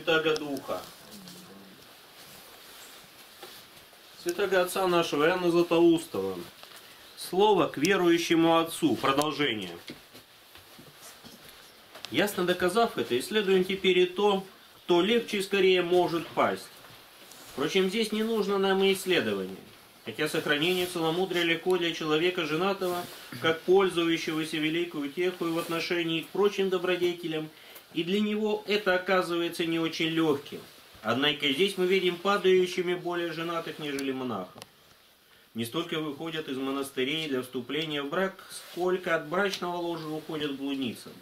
Святаго Духа. Святого Отца нашего Иоанна Златоустова. Слово к верующему Отцу. Продолжение. Ясно доказав это, исследуем теперь и то, кто легче и скорее может пасть. Впрочем, здесь не нужно нам и исследование. Хотя сохранение целомудрия легко для человека женатого, как пользующегося великую утеху в отношении к прочим добродетелям, и для него это оказывается не очень легким. Однако здесь мы видим падающими более женатых, нежели монахов. Не столько выходят из монастырей для вступления в брак, сколько от брачного ложа уходят блудницам.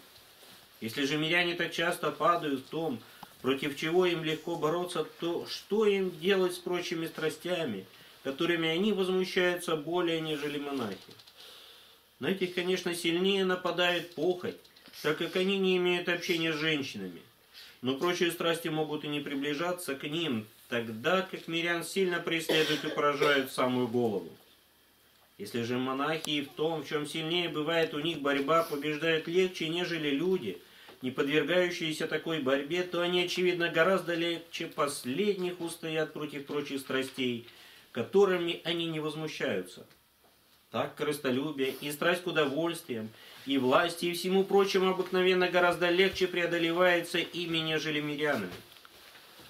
Если же миряне так часто падают в том, против чего им легко бороться, то что им делать с прочими страстями, которыми они возмущаются более, нежели монахи? На этих, конечно, сильнее нападает похоть, так как они не имеют общения с женщинами. Но прочие страсти могут и не приближаться к ним, тогда как мирян сильно преследуют и поражают самую голову. Если же монахи и в том, в чем сильнее бывает у них борьба, побеждают легче, нежели люди – не подвергающиеся такой борьбе, то они, очевидно, гораздо легче последних устоят против прочих страстей, которыми они не возмущаются. Так корыстолюбие и страсть к удовольствиям, и власти, и всему прочему обыкновенно гораздо легче преодолевается ими, нежели мирянами.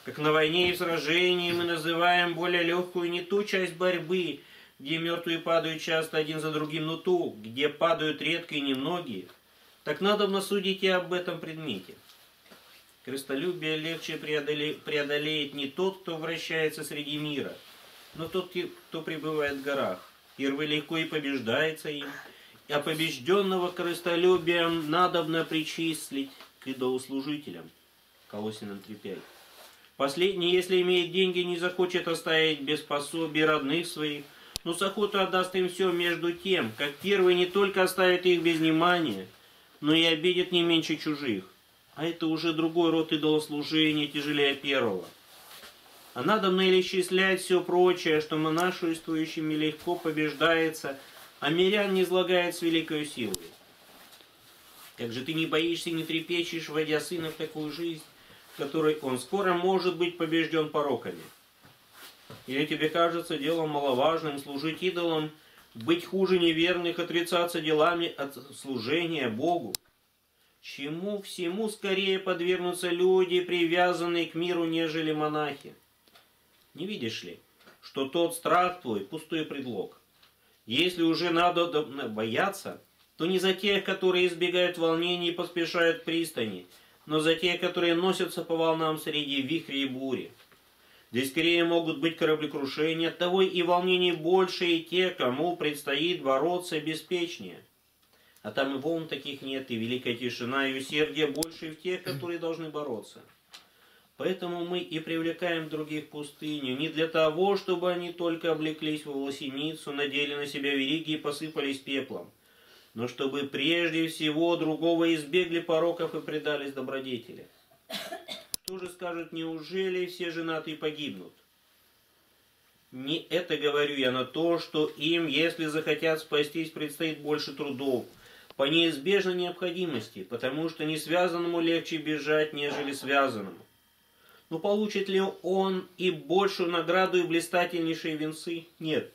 Как на войне и в сражении мы называем более легкую не ту часть борьбы, где мертвые падают часто один за другим, но ту, где падают редко и немногие – так надо судить и об этом предмете. Крестолюбие легче преодолеет не тот, кто вращается среди мира, но тот, кто пребывает в горах. Первый легко и побеждается им, а побежденного крестолюбием надобно причислить к идолослужителям. Колосинам 3.5. Последний, если имеет деньги, не захочет оставить без пособия родных своих, но с охотой отдаст им все между тем, как первый не только оставит их без внимания – но и обидит не меньше чужих. А это уже другой род идолослужения, тяжелее первого. А надо мне исчислять все прочее, что монашествующими легко побеждается, а мирян не излагает с великой силой. Как же ты не боишься и не трепещешь, вводя сына в такую жизнь, в которой он скоро может быть побежден пороками? Или тебе кажется делом маловажным служить идолам, быть хуже неверных, отрицаться делами от служения Богу. Чему всему скорее подвергнутся люди, привязанные к миру, нежели монахи? Не видишь ли, что тот страх твой – пустой предлог? Если уже надо бояться, то не за тех, которые избегают волнений и поспешают к пристани, но за тех, которые носятся по волнам среди вихрей и бури. Здесь скорее могут быть кораблекрушения, оттого и волнений больше, и те, кому предстоит бороться беспечнее. А там и волн таких нет, и великая тишина, и усердие больше в тех, которые должны бороться. Поэтому мы и привлекаем других в пустыню, не для того, чтобы они только облеклись в волосиницу, надели на себя вериги и посыпались пеплом, но чтобы прежде всего другого избегли пороков и предались добродетели. Кто же скажет, неужели все женатые погибнут? Не это говорю я на то, что им, если захотят спастись, предстоит больше трудов, по неизбежной необходимости, потому что не связанному легче бежать, нежели связанному. Но получит ли он и большую награду и блистательнейшие венцы? Нет,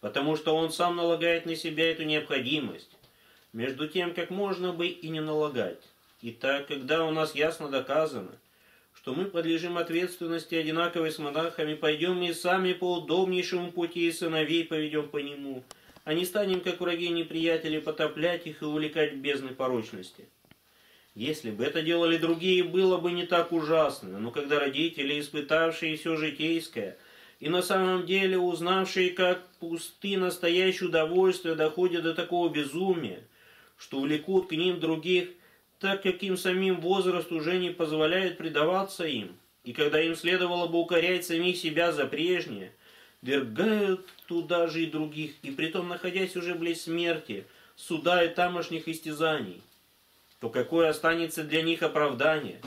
потому что он сам налагает на себя эту необходимость, между тем, как можно бы и не налагать. Итак, когда у нас ясно доказано, что мы подлежим ответственности одинаковой с монахами, пойдем и сами по удобнейшему пути и сыновей поведем по нему, а не станем, как враги и неприятели, потоплять их и увлекать в бездны порочности. Если бы это делали другие, было бы не так ужасно, но когда родители, испытавшие все житейское, и на самом деле узнавшие, как пусты настоящее удовольствие, доходят до такого безумия, что влекут к ним других – так как им самим возраст уже не позволяет предаваться им, и когда им следовало бы укорять самих себя за прежнее, вергают туда же и других, и притом находясь уже близ смерти, суда и тамошних истязаний, то какое останется для них оправдание,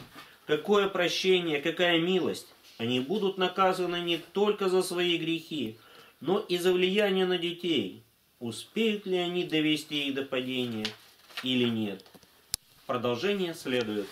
какое прощение, какая милость? Они будут наказаны не только за свои грехи, но и за влияние на детей. Успеют ли они довести их до падения или нет? Продолжение следует.